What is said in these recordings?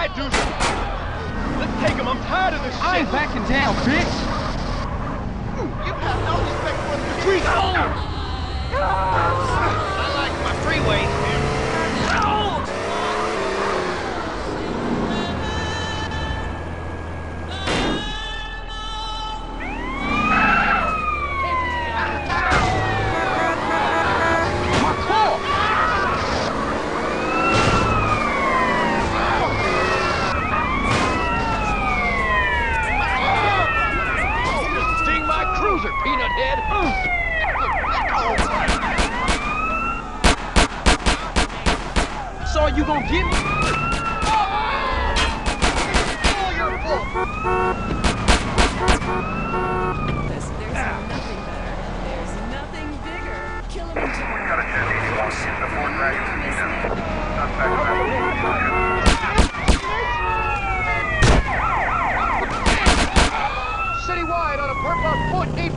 I do this. Let's take him. I'm tired of this shit. I ain't backing down, bitch. You have no respect for the ah. I like my freeway.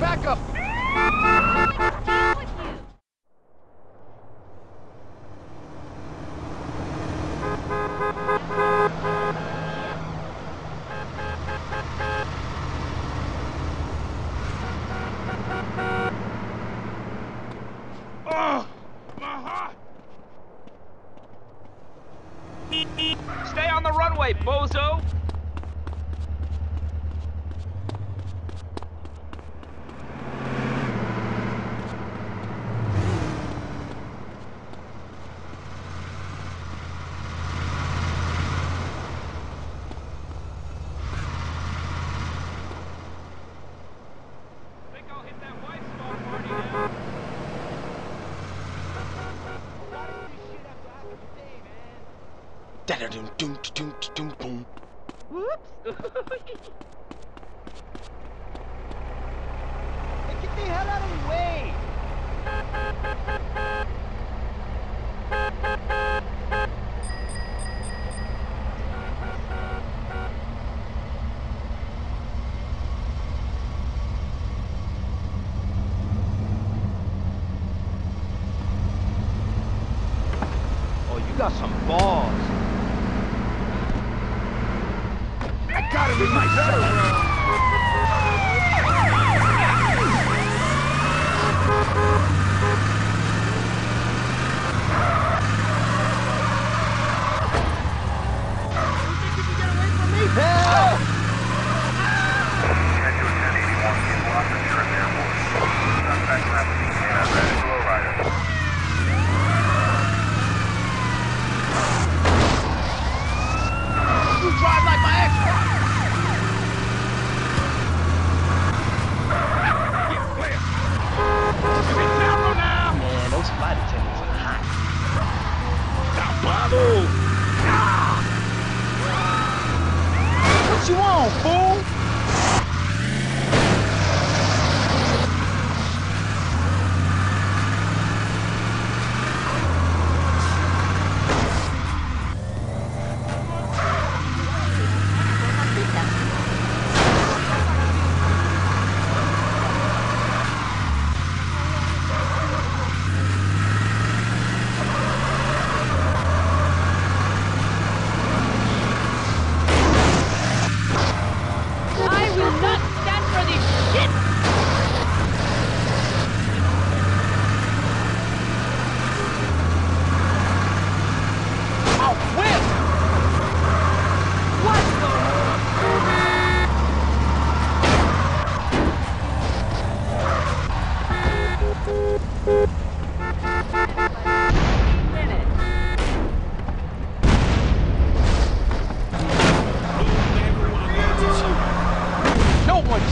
Backup. Heart! Stay on the runway, bozo! Da-da-dum-dum-dum-dum-dum. Get the hell out of the way. Oh, you got some I got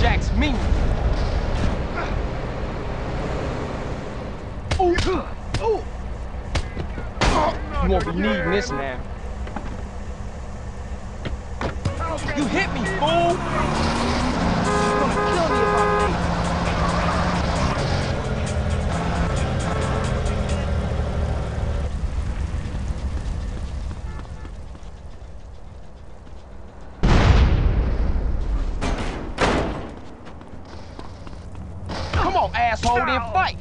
Jacks me! Ooh. Ooh. You won't be needing this now. You hit me, fool! You're gonna kill me asshole, no. then fight.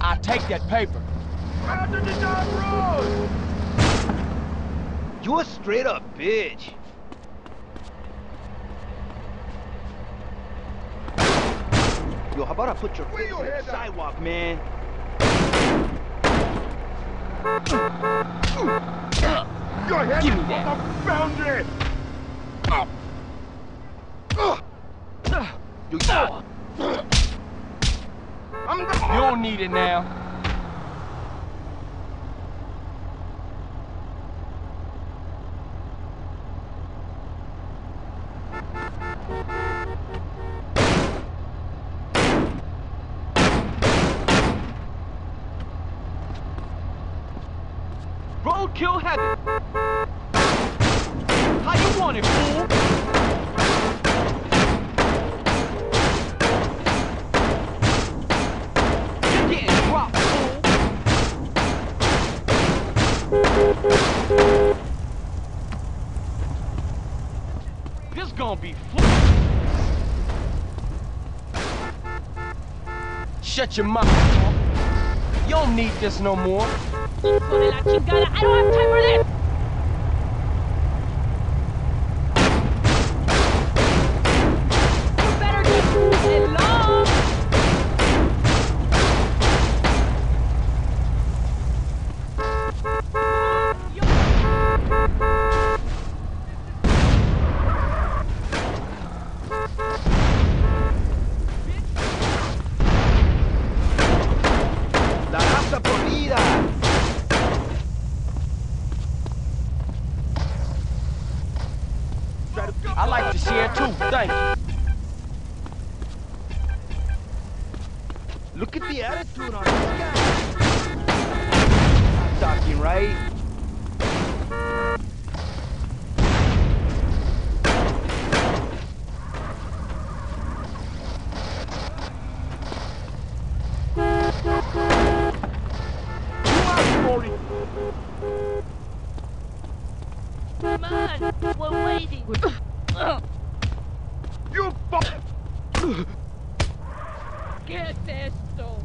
I take that paper. You not run? Straight up bitch. Yo, how about I put your Where feet on the sidewalk, man? Your head Give me that. on the boundary! You You don't need it now. Roadkill heaven. How you want it, fool? Gonna be. Shut your mouth. You don't need this no more. I don't have time for this! I like to share too, thank you. Look at the attitude on this guy. Talking right? ¿Qué es esto?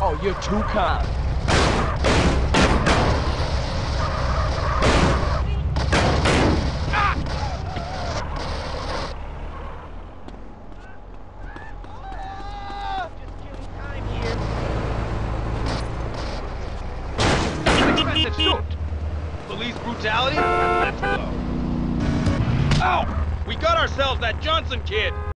Oh, you're too kind. Johnson kid.